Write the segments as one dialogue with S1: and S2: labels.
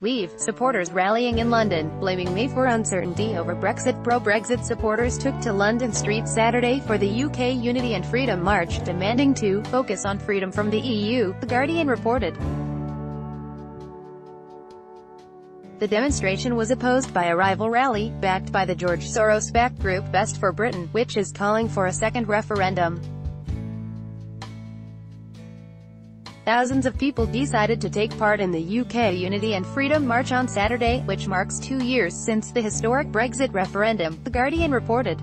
S1: Leave, supporters rallying in London, blaming May for uncertainty over Brexit. Pro-Brexit supporters took to London streets Saturday for the UK Unity and Freedom March, demanding to focus on freedom from the EU, The Guardian reported. The demonstration was opposed by a rival rally, backed by the George Soros-backed group Best for Britain, which is calling for a second referendum. Thousands of people decided to take part in the UK Unity and Freedom March on Saturday, which marks two years since the historic Brexit referendum, The Guardian reported.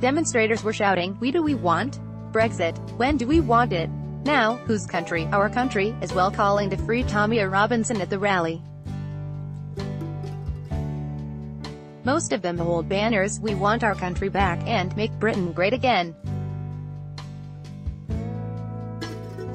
S1: Demonstrators were shouting, We do we want? Brexit. When do we want it? Now, whose country? Our country, as well calling to free Tommy Robinson at the rally. Most of them hold banners, We want our country back, and Make Britain Great Again.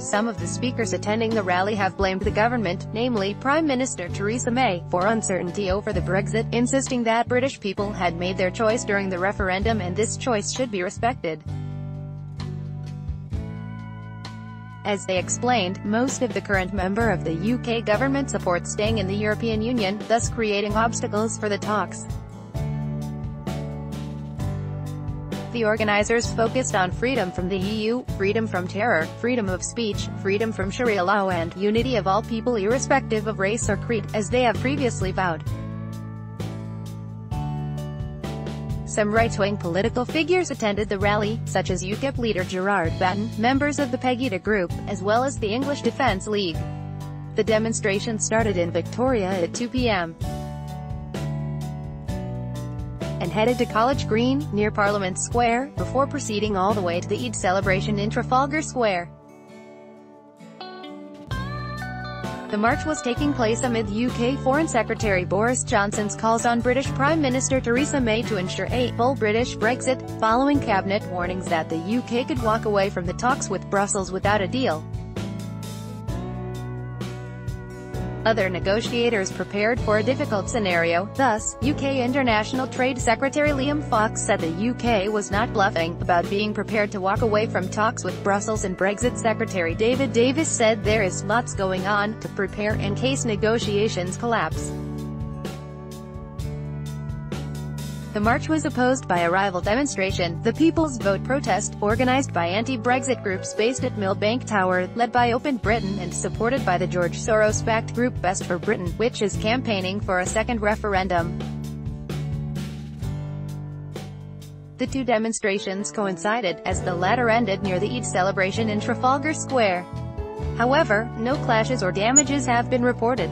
S1: Some of the speakers attending the rally have blamed the government, namely Prime Minister Theresa May, for uncertainty over the Brexit, insisting that British people had made their choice during the referendum and this choice should be respected. As they explained, most of the current member of the UK government supports staying in the European Union, thus creating obstacles for the talks. The organizers focused on freedom from the EU, freedom from terror, freedom of speech, freedom from Sharia law and unity of all people irrespective of race or creed, as they have previously vowed. Some right-wing political figures attended the rally, such as UKIP leader Gerard Batten, members of the Pegida Group, as well as the English Defence League. The demonstration started in Victoria at 2 p.m and headed to College Green, near Parliament Square, before proceeding all the way to the Eid celebration in Trafalgar Square. The march was taking place amid UK Foreign Secretary Boris Johnson's calls on British Prime Minister Theresa May to ensure a full British Brexit, following cabinet warnings that the UK could walk away from the talks with Brussels without a deal. Other negotiators prepared for a difficult scenario, thus, UK International Trade Secretary Liam Fox said the UK was not bluffing about being prepared to walk away from talks with Brussels and Brexit Secretary David Davis said there is lots going on to prepare in case negotiations collapse. The march was opposed by a rival demonstration, the People's Vote protest, organized by anti-Brexit groups based at Millbank Tower, led by Open Britain and supported by the George Soros-backed group Best for Britain, which is campaigning for a second referendum. The two demonstrations coincided, as the latter ended near the Eid celebration in Trafalgar Square. However, no clashes or damages have been reported.